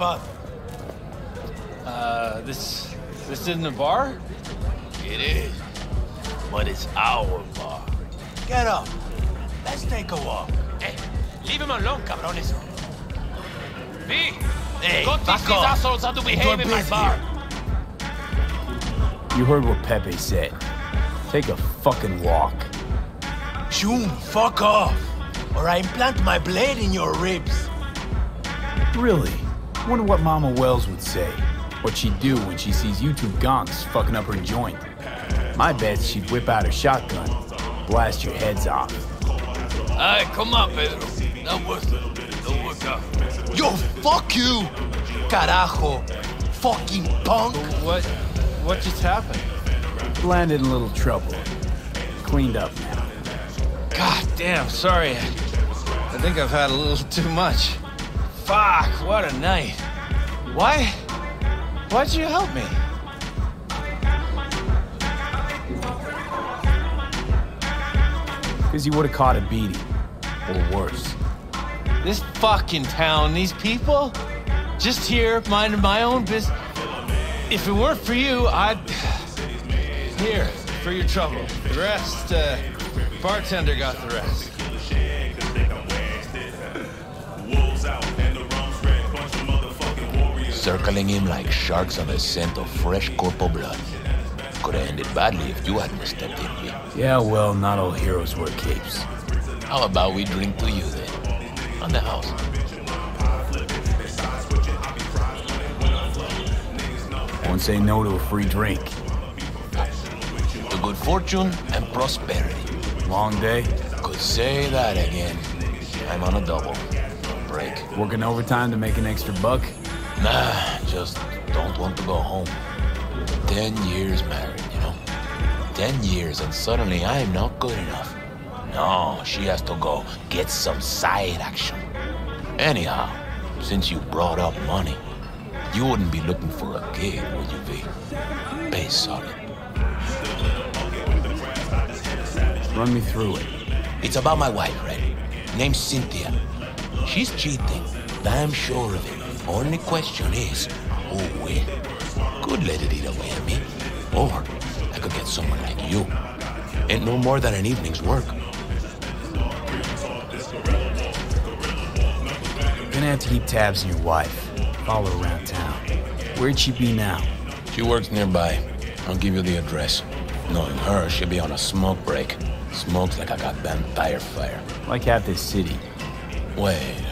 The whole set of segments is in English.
the. Uh, this... this isn't a bar? It is. But it's our bar. Get up. Let's take a walk. Hey, leave him alone, cabrones. V, Hey, go teach back these off. assholes how to behave in my busy. bar. You heard what Pepe said. Take a fucking walk. Shun, fuck off. Or I implant my blade in your ribs. Really? I wonder what Mama Wells would say. What she'd do when she sees you two gonks fucking up her joint. My bet she'd whip out her shotgun, blast your heads off. Hey, come on, Pedro. That was that work out. Yo, fuck you! Carajo! Fucking punk! What... what just happened? Landed in a little trouble. Cleaned up now. God damn, sorry. I think I've had a little too much. Fuck, what a night. Why? Why'd you help me? Because you would have caught a beating. Or worse. This fucking town, these people? Just here, minding my own business. If it weren't for you, I'd... Here, for your trouble. The rest, uh, bartender got the rest. Circling him like sharks on the scent of fresh corporal blood. Could have ended badly if you hadn't stepped in, me. Yeah, well, not all heroes wear capes. How about we drink to you then? On the house. Won't say no to a free drink. To good fortune and prosperity. Long day, Could say that again. I'm on a double. Break. working overtime to make an extra buck. Nah, just don't want to go home. Ten years married, you know? Ten years and suddenly I am not good enough. No, she has to go get some side action. Anyhow, since you brought up money, you wouldn't be looking for a gig, would you be? Pay solid. Run me through it. It's about my wife, Red. Name's Cynthia. She's cheating. Damn sure of it. Only question is, oh, who will? Could let it eat away at me. Or I could get someone like you. Ain't no more than an evening's work. Gonna have to keep tabs on your wife. Follow her around town. Where'd she be now? She works nearby. I'll give you the address. Knowing her, she'll be on a smoke break. Smokes like a goddamn tire fire. Like half this city. Wait.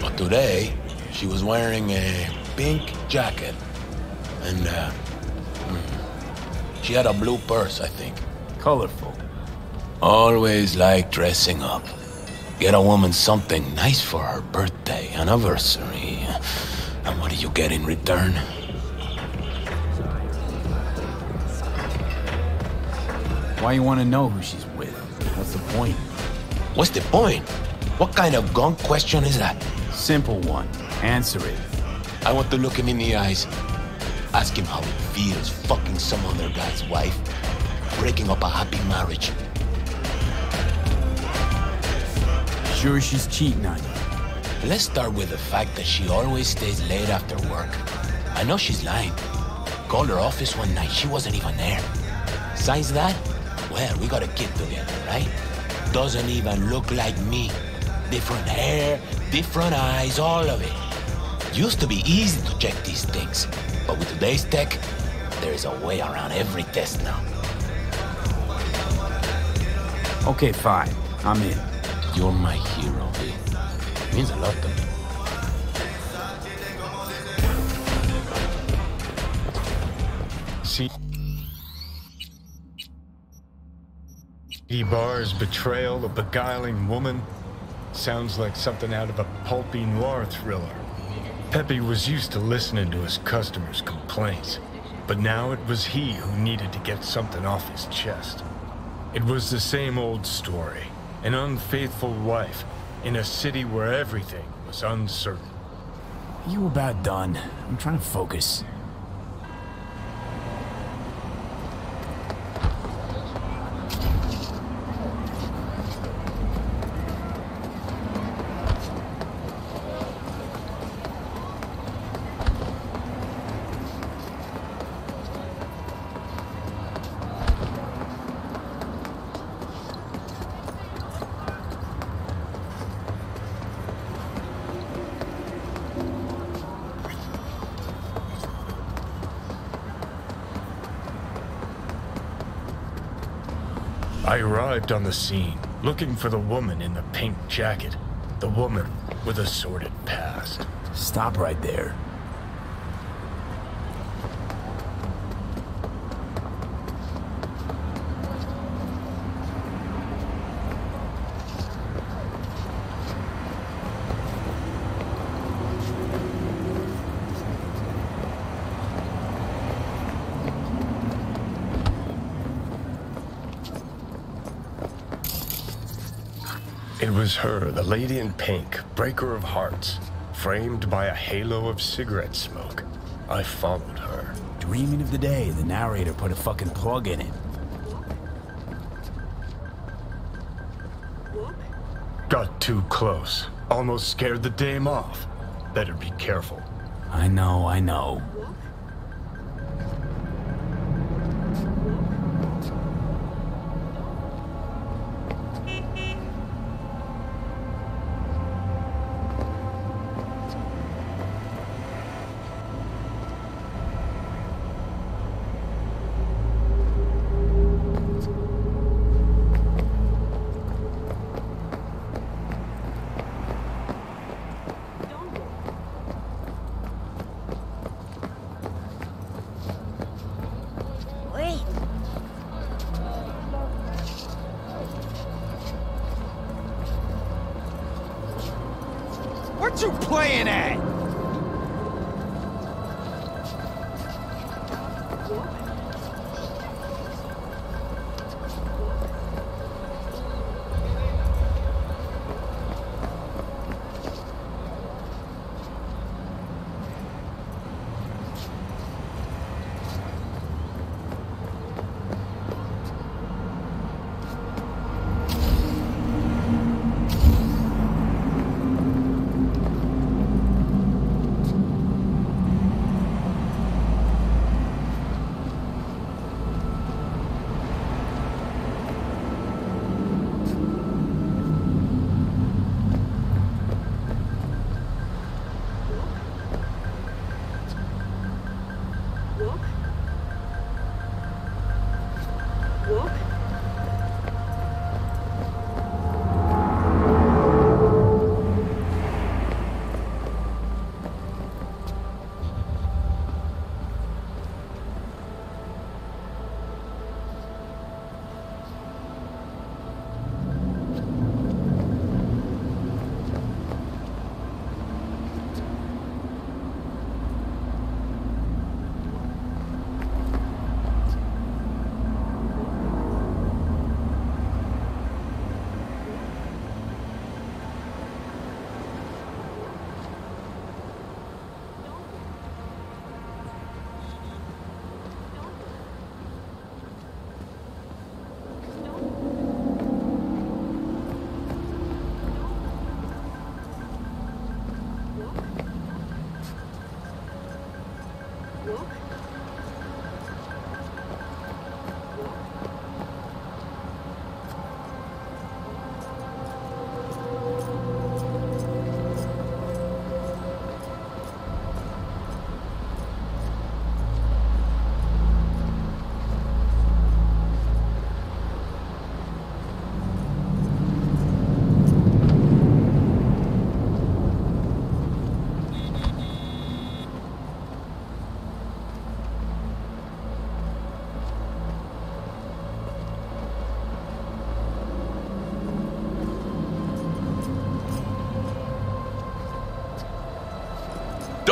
But today, she was wearing a pink jacket. And, uh, hmm, she had a blue purse, I think. Colorful. Always like dressing up. Get a woman something nice for her birthday, anniversary. And what do you get in return? Why you want to know who she's with? What's the point? What's the point? What kind of gonk question is that? Simple one. Answer it. I want to look him in the eyes. Ask him how it feels fucking some other guy's wife. Breaking up a happy marriage. Sure she's cheating on you. Let's start with the fact that she always stays late after work. I know she's lying. Called her office one night, she wasn't even there. Besides that, well, we got a kid together, right? Doesn't even look like me. Different hair, different eyes, all of it. Used to be easy to check these things, but with today's tech, there's a way around every test now. Okay, fine. I'm in. You're my hero, V. It Means a lot to me. See. Bar's betrayal of beguiling woman sounds like something out of a pulpy noir thriller. Pepe was used to listening to his customers' complaints, but now it was he who needed to get something off his chest. It was the same old story an unfaithful wife in a city where everything was uncertain. You about done. I'm trying to focus. I arrived on the scene, looking for the woman in the pink jacket. The woman with a sordid past. Stop right there. It was her, the lady in pink, breaker of hearts, framed by a halo of cigarette smoke. I followed her. Dreaming of the day the narrator put a fucking plug in it. Got too close. Almost scared the dame off. Better be careful. I know, I know. Playing at?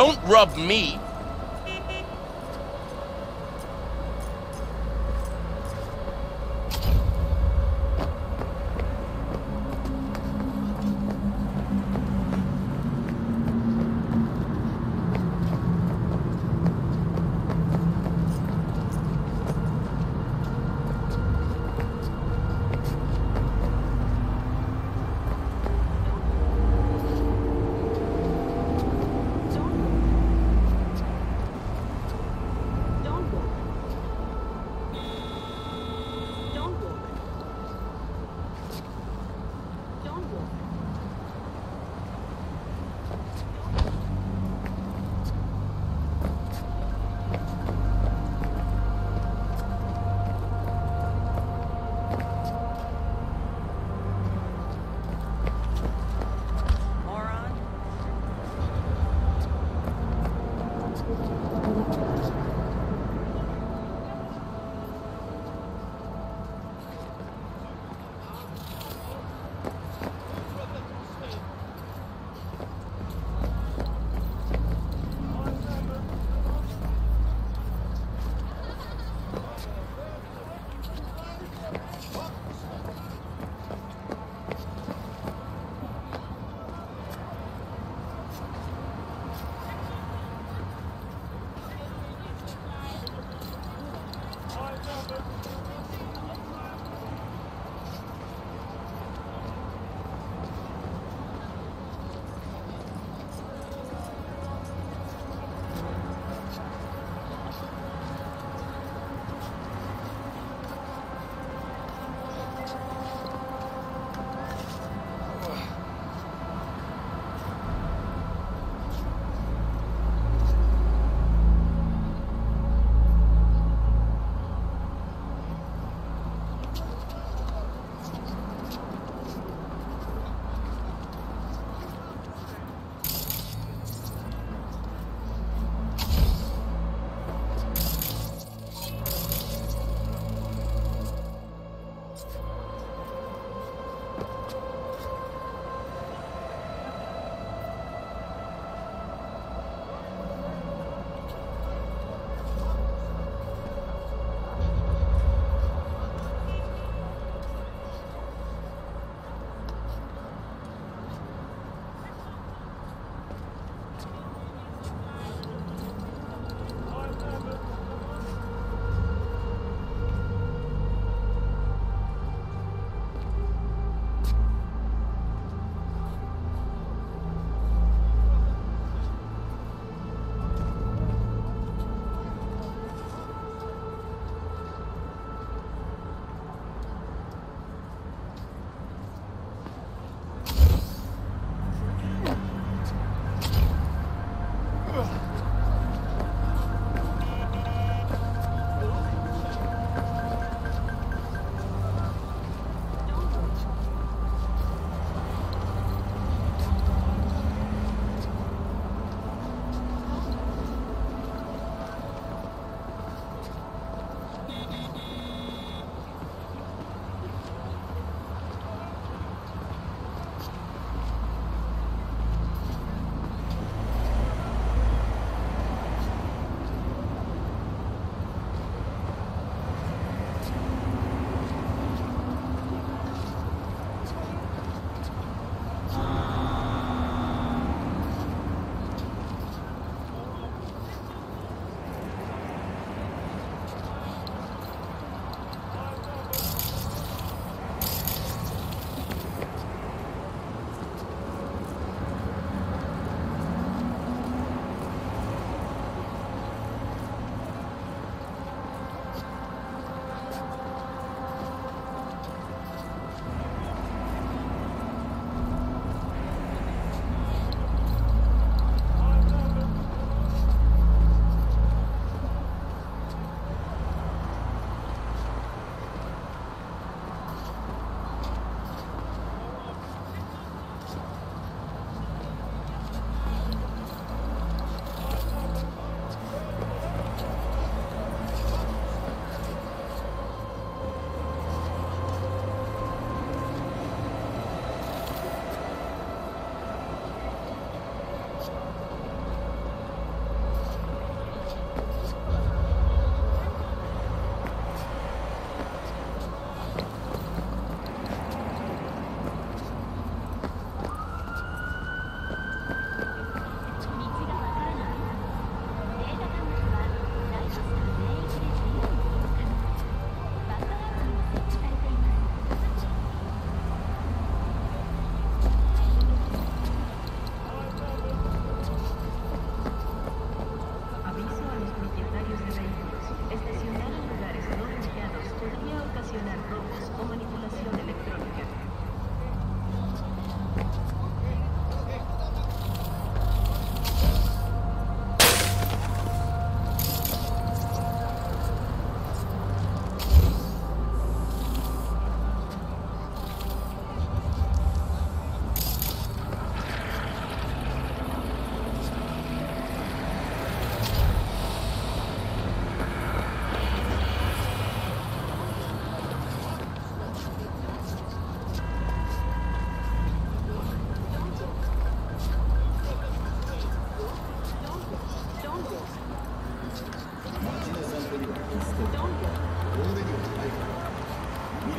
Don't rub me.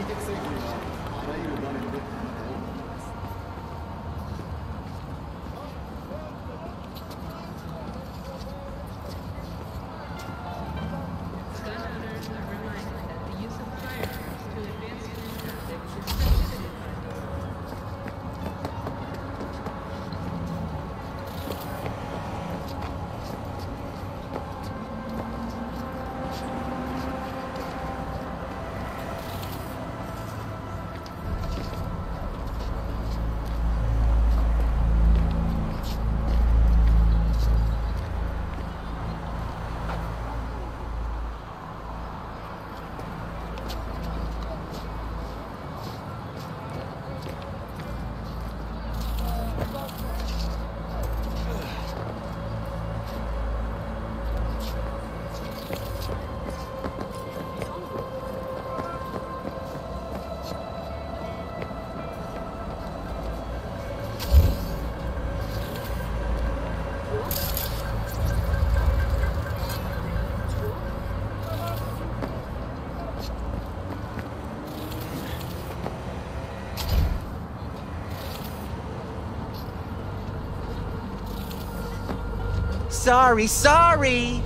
explica que você diz. Para ir. Sorry, sorry!